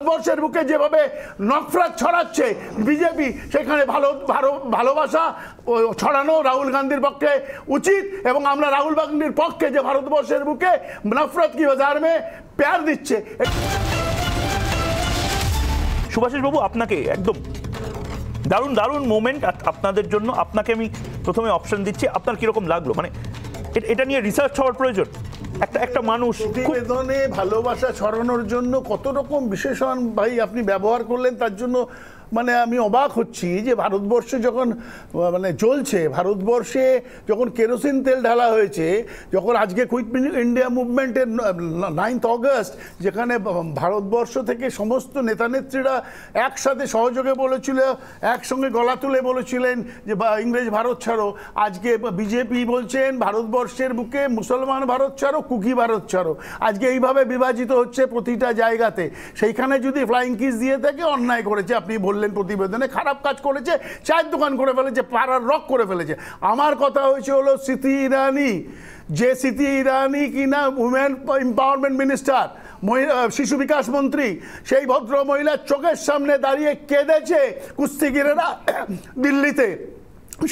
ভারতবর্ষের বুকে যেভাবে নকফরাত ছড়াচ্ছে, বিজেপি সেখানে ভালো ভালো, ভালোবাসা ছড়ানো রাহুল গান্ধীর পক্ষে উচিত এবং আমরা রাহুল গান্ধীর পক্ষে যে ভারতবর্ষের বুকে নফরত কি বাজার প্যার দিচ্ছে। সুভাষিস বাবু, আপনাকে একদম দারুণ দারুণ মোমেন্ট আপনাদের জন্য। আপনাকে আমি প্রথমে অপশন দিচ্ছি। আপনার কীরকম লাগল? মানে এটা নিয়ে রিসার্চ হওয়ার প্রয়োজন। একটা একটা মানুষ প্রতিবেদনে ভালোবাসা ছড়ানোর জন্য কত রকম বিশেষণ ভাই আপনি ব্যবহার করলেন, তার জন্য মানে আমি অবাক হচ্ছি যে ভারতবর্ষে যখন মানে চলছে ভারতবর্ষে যখন কেরোসিন তেল ঢালা হয়েছে, যখন আজকে কুইট ইন্ডিয়া মুভমেন্টের নাইন্থ অগস্ট, যেখানে ভারতবর্ষ থেকে সমস্ত নেতানেত্রীরা একসাথে সহযোগে বলেছিল, একসঙ্গে গলা তুলে বলেছিলেন যে ইংরেজ ভারত ছাড়ো। আজকে বিজেপি বলছেন, ভারতবর্ষের বুকে মুসলমান ভারত ছাড়ো। কুকি ভারত ছাড়ো। আজকে এইভাবে বিভাজিত হচ্ছে প্রতিটা জায়গাতে। সেইখানে যদি ফ্লাইং কিস দিয়ে থাকে, অন্যায় করেছে। আপনি বললেন প্রতিবেদনে, খারাপ কাজ করেছে, চায়ের দোকান করে ফেলেছে, পাড়ার রক করে ফেলেছে। আমার কথা হয়েছে হলো স্মৃতি ইরানি। যে স্মৃতি ইরানি কিনা উমেন এম্পাওয়ারমেন্ট মিনিস্টার মহিলা শিশু বিকাশ মন্ত্রী, সেই ভদ্র মহিলার চোখের সামনে দাঁড়িয়ে কেঁদেছে কুস্তিগিরেরা দিল্লিতে।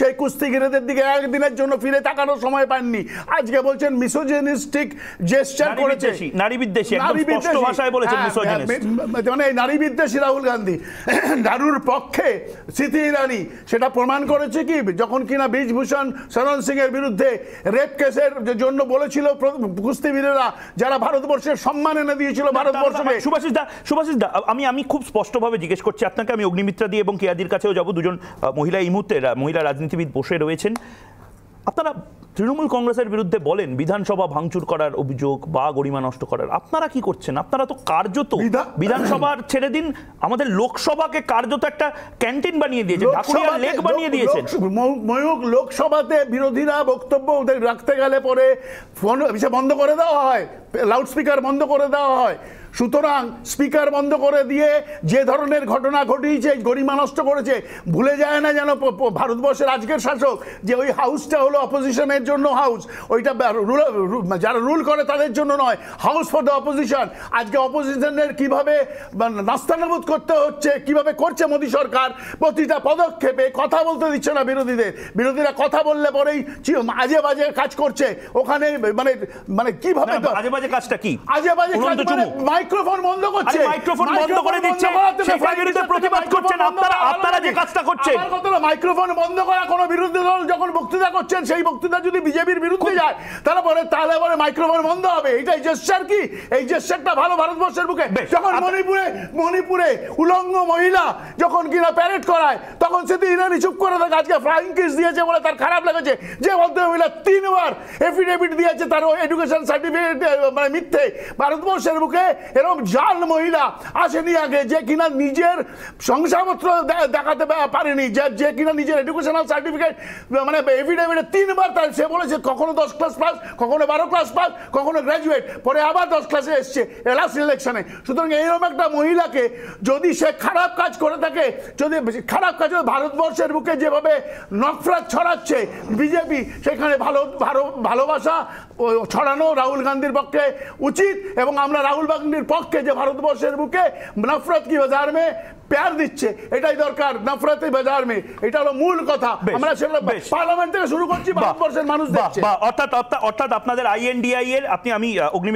সেই কুস্তিগিরেদের দিকে একদিনের জন্য ফিরে তাকানোর সময় পাননি। আজকে বলছেন মিসোজেনিস্টিক জেস্টার করেছে। নারী বিদ্বেষী, নারী স্পষ্ট বিদ্বেষী। ভাষায় বলেছেন হ্যাঁ। হ্যাঁ, মানে এই নারী বিদ্বেষী রাহুল গান্ধী। দারুর পক্ষে স্মৃতি ইরানি সেটা প্রমাণ করেছে কি? যখন কিনা বীজভূষণ শরণ সিং এর বিরুদ্ধে রেপ কেসের জন্য বলেছিল কুস্তিবীরেরা যারা ভারতবর্ষের সম্মান এনে দিয়েছিল ভারতবর্ষকে। সুভাষিস দা সুভাষিস দা আমি আমি খুব স্পষ্টভাবে জিজ্ঞেস করছি আপনাকে আমি অগ্নিমিত্রা দিয়ে এবং কেয়াদির কাছেও যাব। দুজন মহিলা এই মুহূর্তে মহিলা রাজনীতিবিদ বসে রয়েছেন। আপনারা তৃণমূল কংগ্রেসের বিরুদ্ধে বলেন বিধানসভা ভাঙচুর করার অভিযোগ বা গরিমা নষ্ট করার। আপনারা কি করছেন? আপনারা তো কার্যত বিধানসভার ছেড়ে দিন আমাদের লোকসভাকে কার্যত একটা ক্যান্টিন বানিয়ে দিয়েছেন ঢাকুরিয়া লেক বানিয়ে দিয়েছেন। ময়ূক- লোকসভাতে বিরোধীরা বক্তব্য রাখতে গেলে পরে ফোন বন্ধ করে দেওয়া হয় লাউডস্পিকার বন্ধ করে দেওয়া হয়। সুতরাং স্পিকার বন্ধ করে দিয়ে যে ধরনের ঘটনা ঘটিয়েছে গরিমা নষ্ট করেছে ভুলে যায় না যেন ভারতবর্ষের আজকের শাসক যে ওই হাউসটা হলো অপোজিশনের জন্য হাউস। ওইটা যারা রুল করে তাদের জন্য নয় হাউস ফর দ্য অপোজিশন আজকে অপোজিশনের কীভাবে নাস্তানাবুদ করতে হচ্ছে কীভাবে করছে মোদী সরকার প্রতিটা পদক্ষেপে কথা বলতে দিচ্ছে না বিরোধীদের। বিরোধীরা কথা বললে পরেই আজে বাজে কাজ করছে। ওখানে মানে মানে কীভাবে আজে বাজে কাজটা কি? আজে বাজে কাজ মানে চুমুক। মাইক্রোফোন বন্ধ করছে। মাইক্রোফোন বন্ধ করে দিচ্ছে, সেটার বিরুদ্ধে প্রতিবাদ করছেন, আপনারা- আপনারা যে কাজটা করছেন। মাইক্রোফোন বন্ধ করা কোনো বিরোধী দল যখন বক্তৃতা করছেন সেই বক্তৃতা যদি বিজেপির বিরুদ্ধে যায় তাহলে পরে তাহলে পরে মাইক্রোফোন বন্ধ হবে। এইটাই জেস্টার কি? এই জেস্টারটা ভালো ভারতবর্ষের বুকে। যখন মণিপুরে মণিপুরে উলঙ্গ মহিলা যখন কিনা প্যারেড করায় তখন সেটি ইরানি চুপ করে থাকে আজকে ফ্লাইং কিস দিয়েছে বলে তার খারাপ লেগেছে। যে ভদ্র মহিলা তিনবার এফিডেভিট দিয়েছে তার এডুকেশন সার্টিফিকেট মানে মিথ্যে। ভারতবর্ষের বুকে এরকম জাল মহিলা আসেনি আগে, যে কিনা নিজের শংসাপত্র দেখাতে পারেনি, যে যে কিনা নিজের এডুকেশনাল সার্টিফিকেট মানে এফিডেভিটে তিনবার তার সে বলেছে, কখনো দশ ক্লাস পাস কখনো বারো ক্লাস পাস কখনো গ্র্যাজুয়েট পরে আবার দশ ক্লাসে এসছে লাস্ট ইলেকশনে সুতরাং এইরকম একটা মহিলাকে যদি সে খারাপ কাজ করে থাকে, যদি খারাপ কাজ ভারতবর্ষের বুকে যেভাবে নকফরাত ছড়াচ্ছে, বিজেপি সেখানে ভালো ভালো, ভালোবাসা ছড়ানো রাহুল গান্ধীর পক্ষে উচিত, এবং আমরা রাহুল গান্ধীর পক্ষে যে ভারতবর্ষের বুকে নফরত কি বাজার মে প্যার দিচ্ছে? এটাই দরকার নফরত বাজার মে। এটা হলো মূল কথা। আমরা সেটা পার্লামেন্ট থেকে শুরু করছি ভারতবর্ষের মানুষ অর্থাৎ অর্থাৎ আপনাদের আইএনডিআই এর আপনি আমি অগ্নি